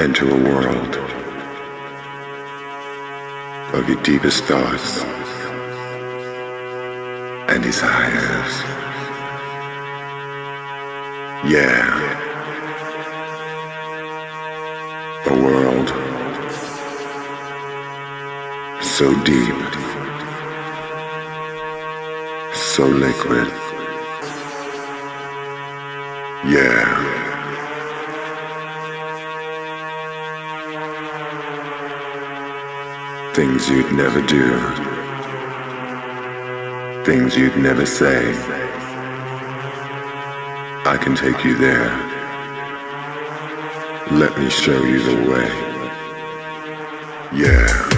enter a world of your deepest thoughts and desires. Yeah. A world so deep, so liquid. Yeah. Things you'd never do. Things you'd never say. I can take you there. Let me show you the way. Yeah.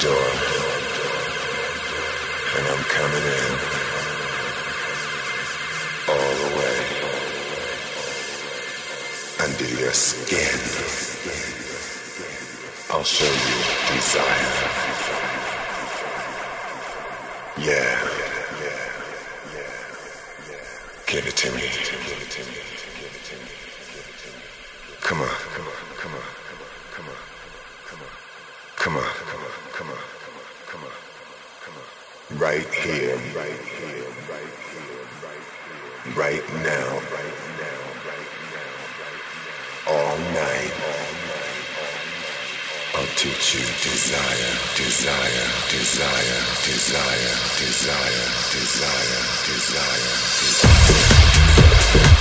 Door. And I'm coming in. All the way. Under your skin. I'll show you desire. Yeah. Yeah, yeah, yeah. Give it to me. On, come on, come on, come on, come on, come on, come on, come on. Right here, right here, right here, right now, right now, right now, all night, all night. I'll teach you desire, desire, desire, desire, desire, desire, desire, desire.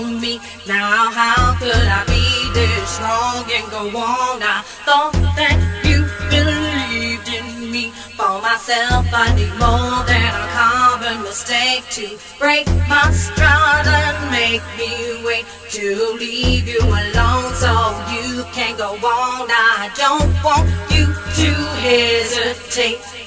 on me. Now how could I be this wrong and go on? I thought that you believed in me. For myself, I need more than a common mistake to break my stride and make me wait to leave you alone so you can go on. I don't want you to hesitate.